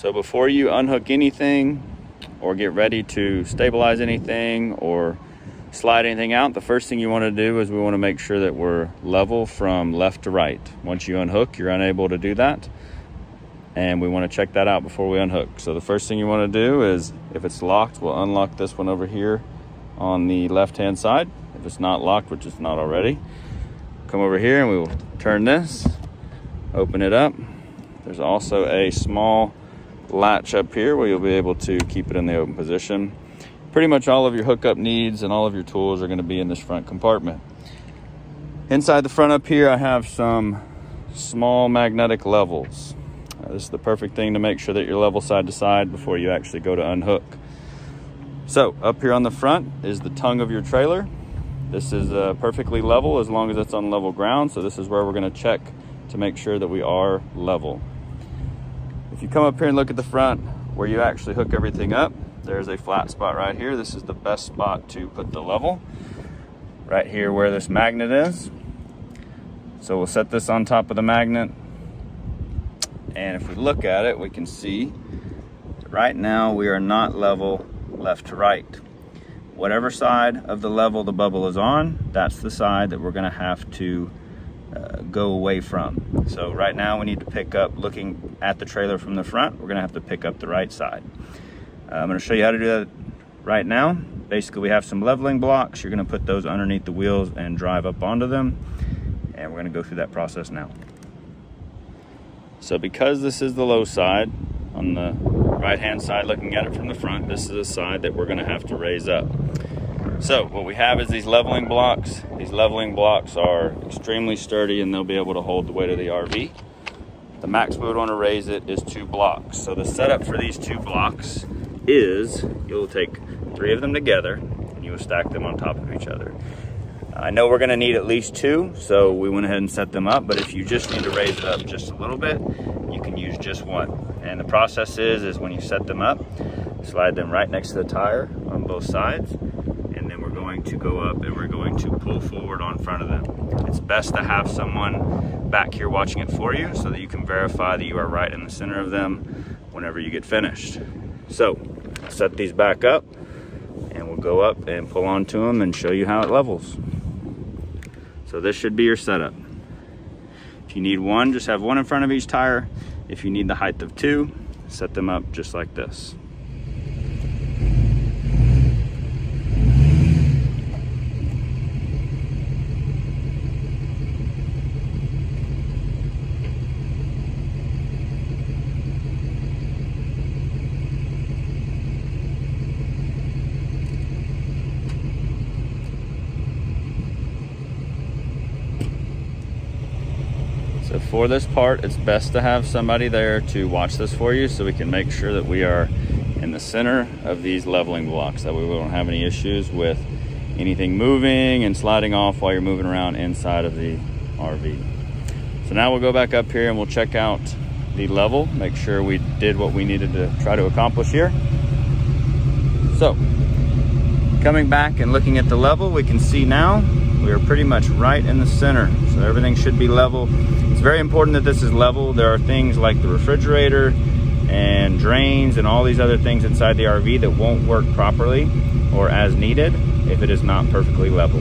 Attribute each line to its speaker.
Speaker 1: So before you unhook anything or get ready to stabilize anything or slide anything out, the first thing you want to do is we want to make sure that we're level from left to right. Once you unhook, you're unable to do that. And we want to check that out before we unhook. So the first thing you want to do is if it's locked, we'll unlock this one over here on the left-hand side. If it's not locked, which it's not already, come over here and we will turn this, open it up. There's also a small latch up here where you'll be able to keep it in the open position pretty much all of your hookup needs and all of your tools are going to be in this front compartment. Inside the front up here, I have some small magnetic levels. Uh, this is the perfect thing to make sure that you're level side to side before you actually go to unhook. So up here on the front is the tongue of your trailer. This is uh, perfectly level as long as it's on level ground. So this is where we're gonna check to make sure that we are level. If you come up here and look at the front where you actually hook everything up, there's a flat spot right here. This is the best spot to put the level. Right here where this magnet is. So we'll set this on top of the magnet. And if we look at it, we can see right now we are not level left to right. Whatever side of the level the bubble is on, that's the side that we're gonna have to uh, go away from. So right now we need to pick up, looking at the trailer from the front, we're gonna have to pick up the right side. Uh, I'm gonna show you how to do that right now. Basically, we have some leveling blocks. You're gonna put those underneath the wheels and drive up onto them. And we're gonna go through that process now. So because this is the low side, on the right-hand side, looking at it from the front, this is the side that we're gonna have to raise up. So what we have is these leveling blocks. These leveling blocks are extremely sturdy and they'll be able to hold the weight of the RV. The max we would want to raise it is two blocks. So the setup for these two blocks is you'll take three of them together and you will stack them on top of each other. I know we're gonna need at least two, so we went ahead and set them up, but if you just need to raise it up just a little bit, you can use just one. And the process is, is when you set them up, slide them right next to the tire on both sides, going to go up and we're going to pull forward on front of them. It's best to have someone back here watching it for you so that you can verify that you are right in the center of them whenever you get finished. So set these back up and we'll go up and pull onto them and show you how it levels. So this should be your setup. If you need one, just have one in front of each tire. If you need the height of two, set them up just like this. So for this part, it's best to have somebody there to watch this for you so we can make sure that we are in the center of these leveling blocks. That way we won't have any issues with anything moving and sliding off while you're moving around inside of the RV. So now we'll go back up here and we'll check out the level, make sure we did what we needed to try to accomplish here. So coming back and looking at the level, we can see now we are pretty much right in the center. So everything should be level. It's very important that this is level. There are things like the refrigerator and drains and all these other things inside the RV that won't work properly or as needed if it is not perfectly level.